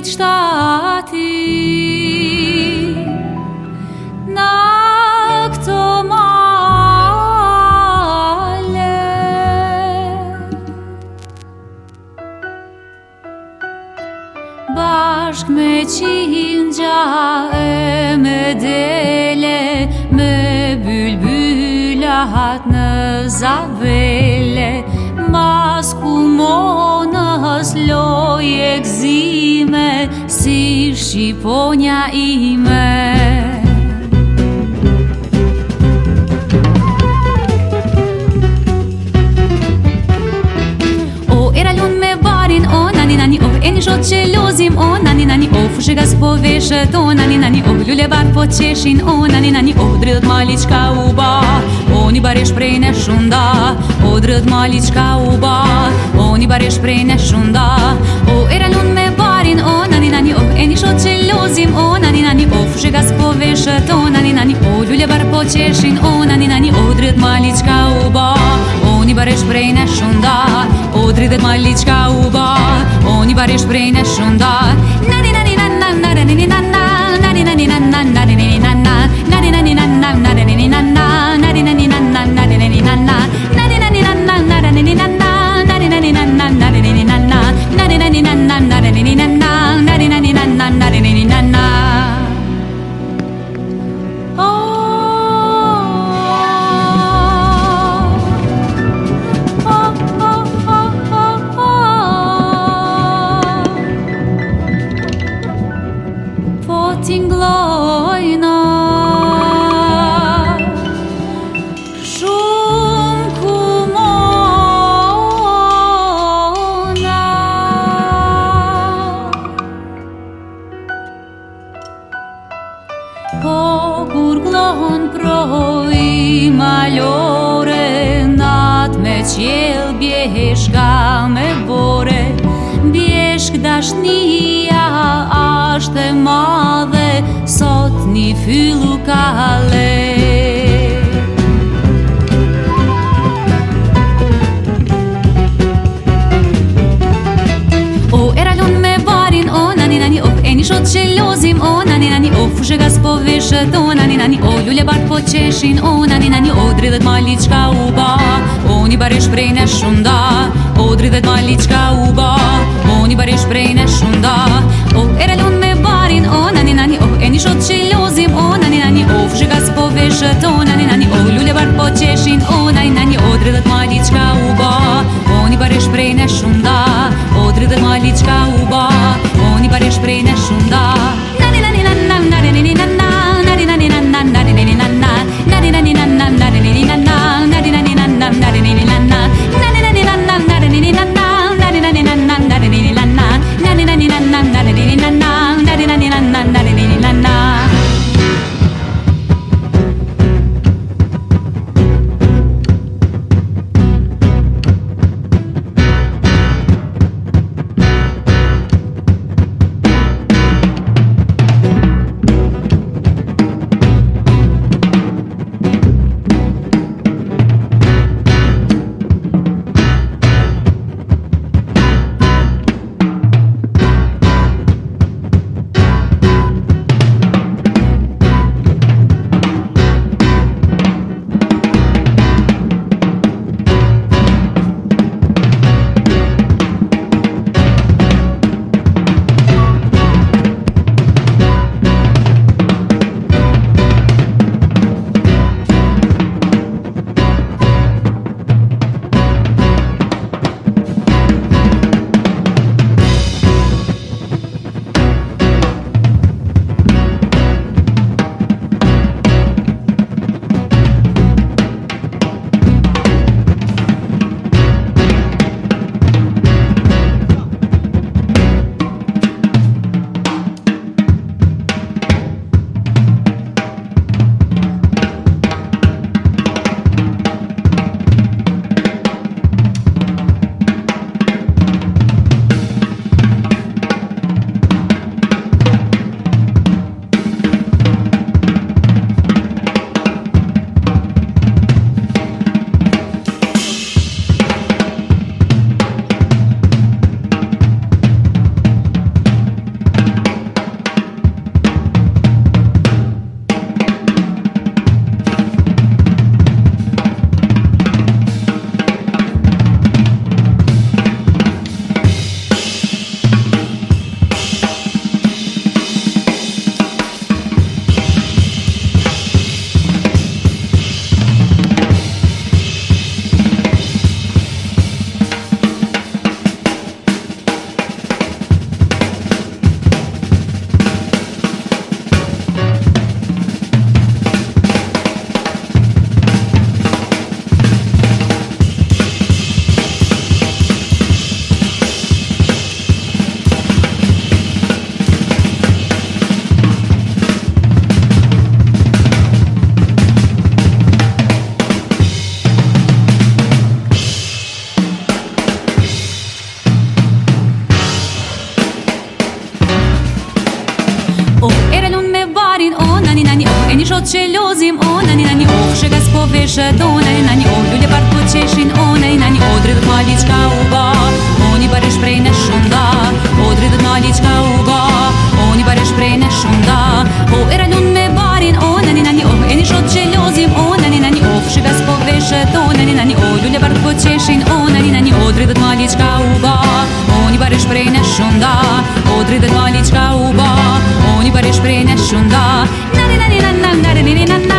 dit shtati Na këto male Bashk me qinë e me dele Me bylbylat në zavele Mas ku as loj egzime Si shqiponja ime O era lun me varin, O nani nani o E një shot që lozim O nani nani fushiga s'poveshet O nani nani, o oh, lule bar po qeshin O nani nani, o oh, drillët mali qka u e shunda O drillët mali qka u ba shunda O oh, era lun me barin O nani nani, o e një shot që lozim O nani nani, o fushiga s'poveshet O nani nani, o bar po qeshin O nani nani, o drillët mali qka u shunda O drillët mali qka u ba shunda na na na na glow Po kur knohën proj malore Nat me qjel bjeshka me vore Bjeshk dashnia ashte madhe Sot një fyllu ka le zim O nani nani O fushë po O nani nani O lullë bark po qeshin O nani nani O dridhët mali qka u ba O një barish me barin O nani nani O e një shot që lozim O nani nani O fushë gaz po vishët O nani nani O lullë bark po qeshin O veshë donej Në një ollu lje partë po qeshin onej Në një odrë dhë mali qka u ba Oni bare shprej në shunda Odrë dhë mali qka u ba Oni bare shprej në shunda Po e rallun me barin onej Në një ollu e një shot që lozim onej Në një ollu shë gaz po